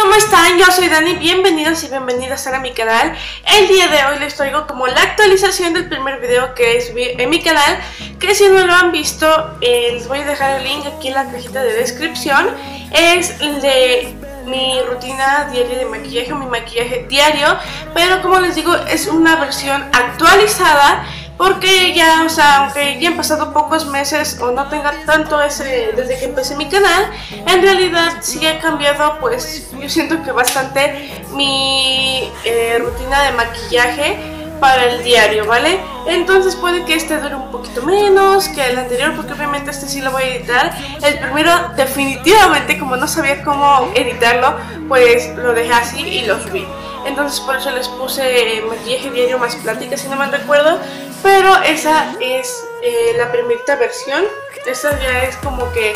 ¿Cómo están? Yo soy Dani, bienvenidos y bienvenidas a mi canal. El día de hoy les traigo como la actualización del primer video que subí en mi canal Que si no lo han visto, eh, les voy a dejar el link aquí en la cajita de descripción. Es de mi rutina diaria de maquillaje, mi maquillaje diario Pero como les digo, es una versión actualizada porque ya, o sea, aunque ya han pasado pocos meses o no tenga tanto ese desde que empecé mi canal, en realidad sí ha cambiado, pues yo siento que bastante mi eh, rutina de maquillaje para el diario, ¿vale? Entonces puede que este dure un poquito menos que el anterior porque obviamente este sí lo voy a editar. El primero definitivamente como no sabía cómo editarlo, pues lo dejé así y lo subí. Entonces por eso les puse maquillaje diario más plática si no me recuerdo pero esa es eh, la primera versión. Esta ya es como que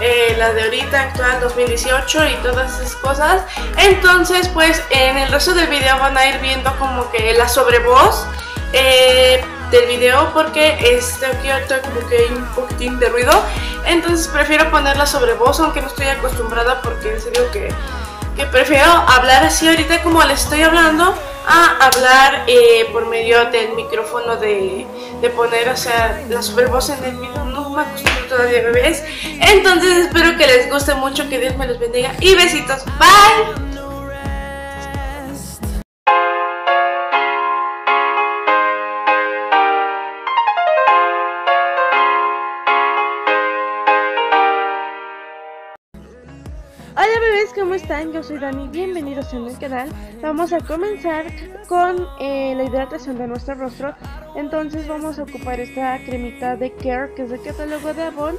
eh, la de ahorita actual 2018 y todas esas cosas. Entonces, pues en el resto del video van a ir viendo como que la sobrevoz eh, del video porque este aquí ahorita como que hay un poquitín de ruido. Entonces prefiero poner la sobrevoz aunque no estoy acostumbrada porque en serio que, que prefiero hablar así ahorita como les estoy hablando a hablar eh, por medio del micrófono de, de poner, o sea, la supervoz en el video. No me acostumbro todavía, bebés. Entonces espero que les guste mucho, que Dios me los bendiga y besitos. Bye. ¿Cómo están? Yo soy Dani, bienvenidos a mi canal. Vamos a comenzar con eh, la hidratación de nuestro rostro. Entonces vamos a ocupar esta cremita de Care, que es de catálogo de Avon.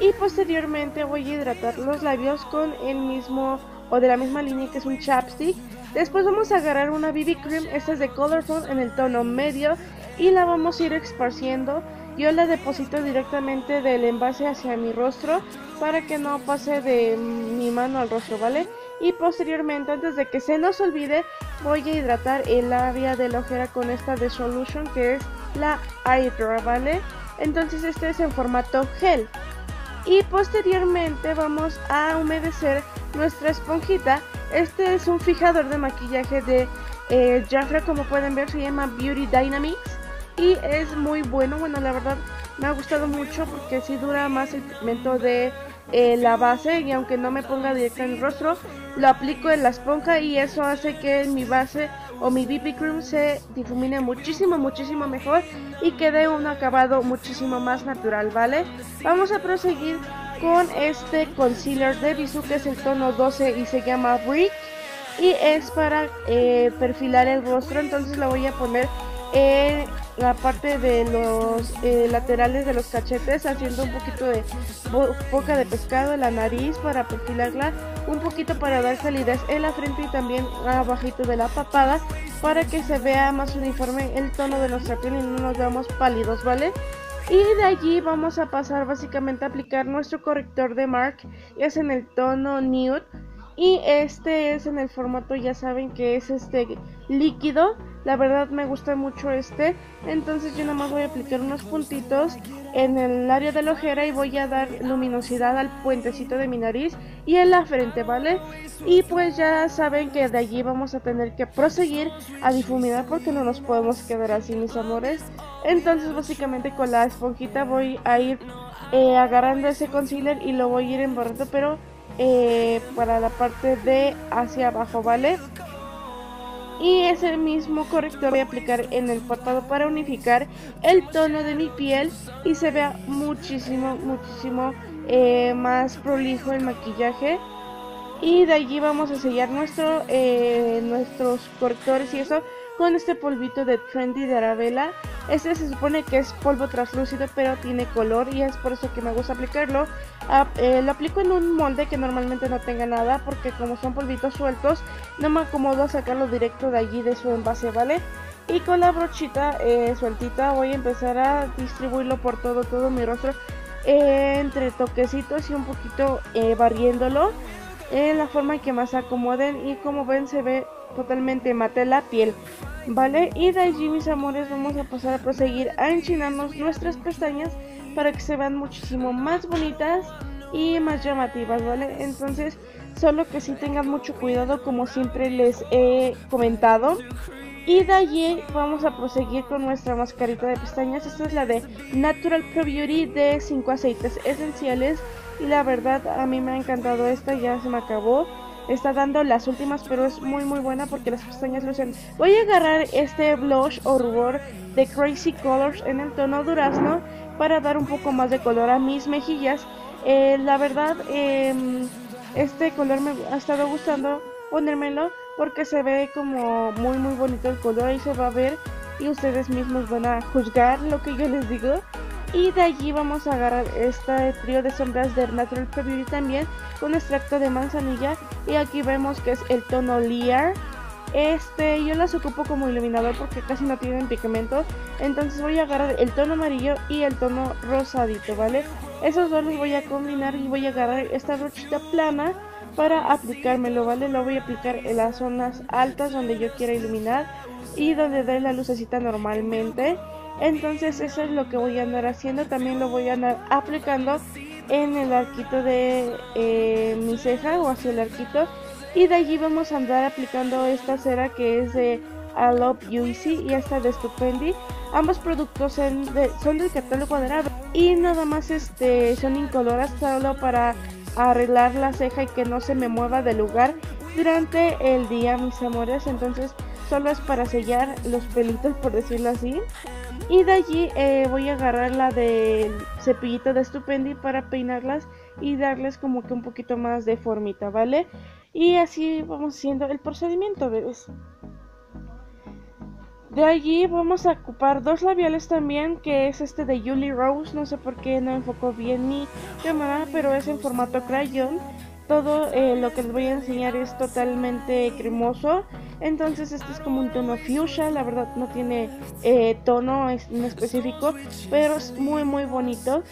Y posteriormente voy a hidratar los labios con el mismo, o de la misma línea que es un chapstick. Después vamos a agarrar una BB Cream, esta es de Colorful en el tono medio. Y la vamos a ir esparciendo yo la deposito directamente del envase hacia mi rostro para que no pase de mi mano al rostro, ¿vale? Y posteriormente, antes de que se nos olvide, voy a hidratar el área de la ojera con esta de Solution que es la Hydra, ¿vale? Entonces este es en formato gel. Y posteriormente vamos a humedecer nuestra esponjita. Este es un fijador de maquillaje de eh, Jafra, como pueden ver se llama Beauty Dynamics y es muy bueno, bueno la verdad me ha gustado mucho porque si dura más el pigmento de eh, la base y aunque no me ponga directo en el rostro lo aplico en la esponja y eso hace que mi base o mi BB cream se difumine muchísimo muchísimo mejor y quede un acabado muchísimo más natural vale vamos a proseguir con este concealer de Bisú que es el tono 12 y se llama Brick y es para eh, perfilar el rostro. Entonces lo voy a poner en la parte de los eh, laterales de los cachetes haciendo un poquito de boca de pescado en la nariz para perfilarla un poquito para dar salidez en la frente y también abajito de la papada para que se vea más uniforme el tono de nuestra piel y no nos veamos pálidos vale y de allí vamos a pasar básicamente a aplicar nuestro corrector de mark es en el tono nude y este es en el formato ya saben que es este líquido la verdad me gusta mucho este. Entonces yo nada más voy a aplicar unos puntitos en el área de la ojera y voy a dar luminosidad al puentecito de mi nariz y en la frente vale y pues ya saben que de allí vamos a tener que proseguir a difuminar porque no nos podemos quedar así mis amores. Entonces básicamente con la esponjita voy a ir eh, agarrando ese concealer y lo voy a ir embarrando pero eh, para la parte de hacia abajo vale y ese mismo corrector voy a aplicar en el párpado para unificar el tono de mi piel y se vea muchísimo muchísimo eh, más prolijo el maquillaje y de allí vamos a sellar nuestro eh, nuestros correctores y eso con este polvito de Trendy de Arabella. Este se supone que es polvo translúcido pero tiene color y es por eso que me gusta aplicarlo. Ah, eh, lo aplico en un molde que normalmente no tenga nada porque como son polvitos sueltos no me acomodo a sacarlo directo de allí de su envase, ¿vale? Y con la brochita eh, sueltita voy a empezar a distribuirlo por todo, todo mi rostro eh, entre toquecitos y un poquito barriéndolo en la forma que más acomoden y como ven se ve totalmente mate la piel vale y de allí mis amores vamos a pasar a proseguir a enchinarnos nuestras pestañas para que se vean muchísimo más bonitas y más llamativas vale entonces solo que sí tengan mucho cuidado como siempre les he comentado. Y de allí vamos a proseguir con nuestra mascarita de pestañas. Esta es la de Natural Pro Beauty de 5 aceites esenciales. Y la verdad a mí me ha encantado esta, ya se me acabó. Está dando las últimas, pero es muy muy buena porque las pestañas lucen. Voy a agarrar este blush o rubor de Crazy Colors en el tono durazno para dar un poco más de color a mis mejillas. Eh, la verdad, em, este color me ha estado gustando ponérmelo porque se ve como muy muy bonito el color y se va a ver y ustedes mismos van a juzgar lo que yo les digo. Y de allí vamos a agarrar este trío de sombras de Natural Beauty también con extracto de manzanilla y aquí vemos que es el tono Lear. Este yo las ocupo como iluminador porque casi no tienen pigmento, entonces voy a agarrar el tono amarillo y el tono rosadito, ¿vale? Esos dos los voy a combinar y voy a agarrar esta brochita plana para aplicármelo, ¿vale? Lo voy a aplicar en las zonas altas donde yo quiera iluminar y donde dé la lucecita normalmente. Entonces eso es lo que voy a andar haciendo. También lo voy a andar aplicando en el arquito de eh, mi ceja o hacia el arquito. Y de allí vamos a andar aplicando esta cera que es de I Love Easy y esta de Stupendi. Ambos productos son, del catálogo cuadrado y nada más este son incoloras solo para arreglar la ceja y que no se me mueva del lugar durante el día, mis amores. Entonces, solo es para sellar los pelitos, por decirlo así. Y de allí eh, voy a agarrar la del cepillito de Stupendi para peinarlas y darles como que un poquito más de formita, ¿vale? Y así vamos haciendo el procedimiento, bebés. De allí vamos a ocupar dos labiales también, que es este de Julie Rose, no sé por qué no enfocó bien mi cámara, pero es en formato crayon. Todo eh, lo que les voy a enseñar es totalmente cremoso, entonces este es como un tono fuchsia, la verdad no tiene eh, tono en específico, pero es muy muy bonito.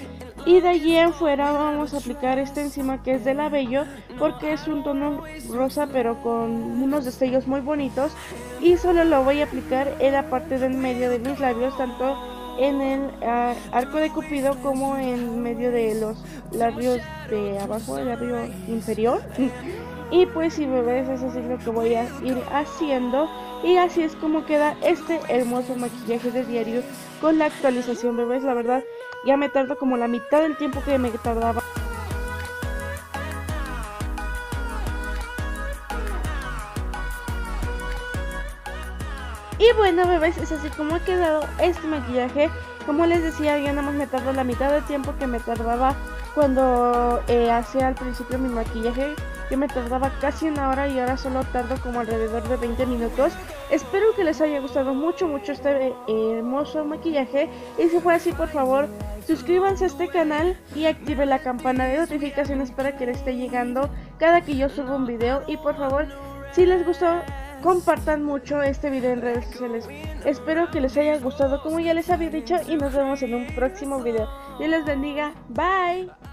Y de allí en fuera vamos a aplicar este encima que es de labello porque es un tono rosa pero con unos destellos muy bonitos y solo lo voy a aplicar en la parte del medio de mis labios tanto en el ah, arco de cupido como en medio de los labios de abajo, el labio inferior. y pues si bebés, eso es lo que voy a ir haciendo. Y así es como queda este hermoso maquillaje de diario con la actualización bebés. La verdad ya me tardo como la mitad del tiempo que me tardaba. Y bueno bebés, es así como ha quedado este maquillaje. Como les decía, ya nada más me tardó la mitad del tiempo que me tardaba cuando eh, hacía al principio mi maquillaje. Que me tardaba casi una hora y ahora solo tardo como alrededor de 20 minutos. Espero que les haya gustado mucho, mucho este hermoso maquillaje. Y si fue así, por favor, suscríbanse a este canal y active la campana de notificaciones para que les esté llegando cada que yo suba un video. Y por favor, si les gustó, compartan mucho este video en redes sociales. Espero que les haya gustado como ya les había dicho y nos vemos en un próximo video. Dios les bendiga. Bye.